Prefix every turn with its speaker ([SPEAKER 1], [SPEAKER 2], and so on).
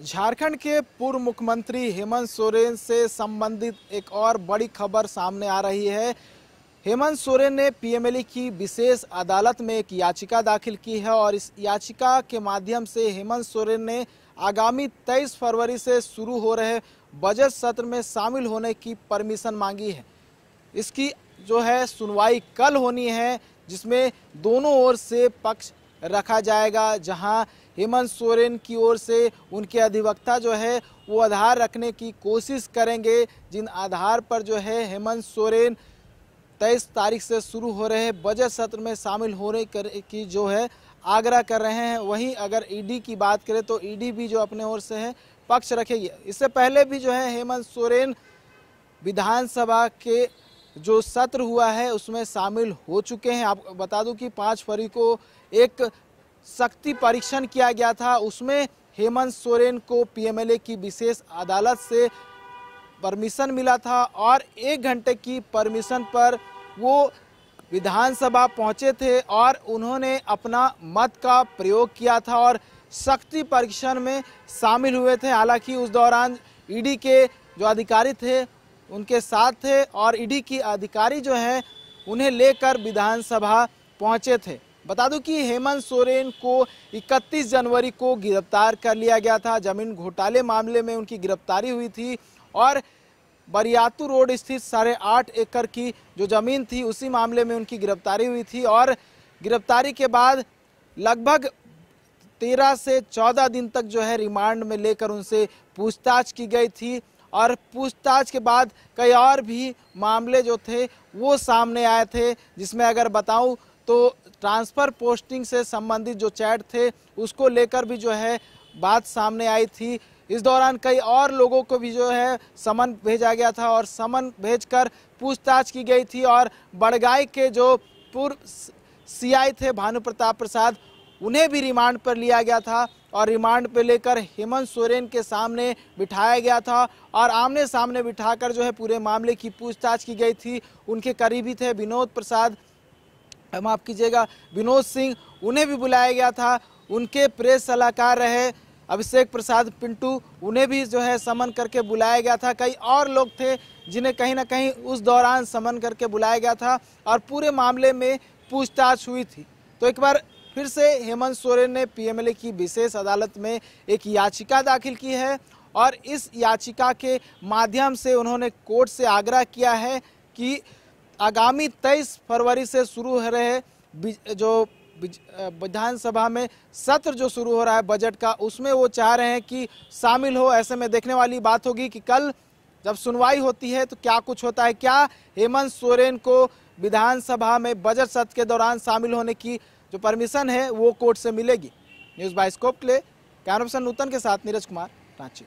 [SPEAKER 1] झारखंड के पूर्व मुख्यमंत्री हेमंत सोरेन से संबंधित एक और बड़ी खबर सामने आ रही है। हेमंत सोरेन ने पीएमएलए की विशेष अदालत में एक याचिका दाखिल की है और इस याचिका के माध्यम से हेमंत सोरेन ने आगामी 23 फरवरी से शुरू हो रहे बजट सत्र में शामिल होने की परमिशन मांगी है। इसकी जो है सुनवाई कल होनी है, जिसमें दोनों ओर से पक्ष रखा जाएगा, जहाँ हेमंत सोरेन की ओर से उनके अधिवक्ता जो है, वो आधार रखने की कोशिश करेंगे। जिन आधार पर जो है, हेमंत सोरेन तेईस तारीख से शुरू हो रहे बजट सत्र में शामिल होने की जो है, आग्रह कर रहे हैं। वहीं अगर ईडी की बात करें तो ईडी भी जो अपने ओर से है, पक्ष रखेगी। इससे पहले भी जो है, हेमंत सोरेन विधानसभा के जो सत्र हुआ है, उसमें शामिल हो चुके हैं। आप, बता दूँ कि पाँच फरवरी को एक शक्ति परीक्षण किया गया था। उसमें हेमंत सोरेन को पीएमएलए की विशेष अदालत से परमिशन मिला था और एक घंटे की परमिशन पर वो विधानसभा पहुँचे थे और उन्होंने अपना मत का प्रयोग किया था और शक्ति परीक्षण में शामिल हुए थे। हालाँकि उस दौरान ईडी के जो अधिकारी थे, उनके साथ थे और ईडी की अधिकारी जो हैं, उन्हें लेकर विधानसभा पहुँचे थे। बता दूँ कि हेमंत सोरेन को 31 जनवरी को गिरफ़्तार कर लिया गया था। ज़मीन घोटाले मामले में उनकी गिरफ्तारी हुई थी और बरियातू रोड स्थित साढ़े आठ एकड़ की जो ज़मीन थी, उसी मामले में उनकी गिरफ्तारी हुई थी और गिरफ्तारी के बाद लगभग तेरह से चौदह दिन तक जो है रिमांड में लेकर उनसे पूछताछ की गई थी और पूछताछ के बाद कई और भी मामले जो थे वो सामने आए थे, जिसमें अगर बताऊँ तो ट्रांसफ़र पोस्टिंग से संबंधित जो चैट थे, उसको लेकर भी जो है बात सामने आई थी। इस दौरान कई और लोगों को भी जो है समन भेजा गया था और समन भेजकर पूछताछ की गई थी और बड़गाई के जो पूर्व सीआई थे भानु प्रताप प्रसाद, उन्हें भी रिमांड पर लिया गया था और रिमांड पर लेकर हेमंत सोरेन के सामने बिठाया गया था और आमने सामने बिठाकर जो है पूरे मामले की पूछताछ की गई थी। उनके करीबी थे विनोद प्रसाद माफ़ कीजिएगा, विनोद सिंह, उन्हें भी बुलाया गया था, उनके प्रेस सलाहकार रहे, अभिषेक प्रसाद पिंटू, उन्हें भी जो है समन करके बुलाया गया था। कई और लोग थे जिन्हें कहीं ना कहीं उस दौरान समन करके बुलाया गया था और पूरे मामले में पूछताछ हुई थी। तो एक बार फिर से हेमंत सोरेन ने पीएमएलए की विशेष अदालत में एक याचिका दाखिल की है और इस याचिका के माध्यम से उन्होंने कोर्ट से आग्रह किया है कि आगामी 23 फरवरी से शुरू हो रहे जो विधानसभा में सत्र जो शुरू हो रहा है बजट का, उसमें वो चाह रहे हैं कि शामिल हो। ऐसे में देखने वाली बात होगी कि कल जब सुनवाई होती है तो क्या कुछ होता है। क्या हेमंत सोरेन को विधानसभा में बजट सत्र के दौरान शामिल होने की जो परमिशन है, वो कोर्ट से मिलेगी। न्यूज़ बाइस्कोप के लिए, कैमरा पर्सन नूतन के साथ नीरज कुमार, रांची।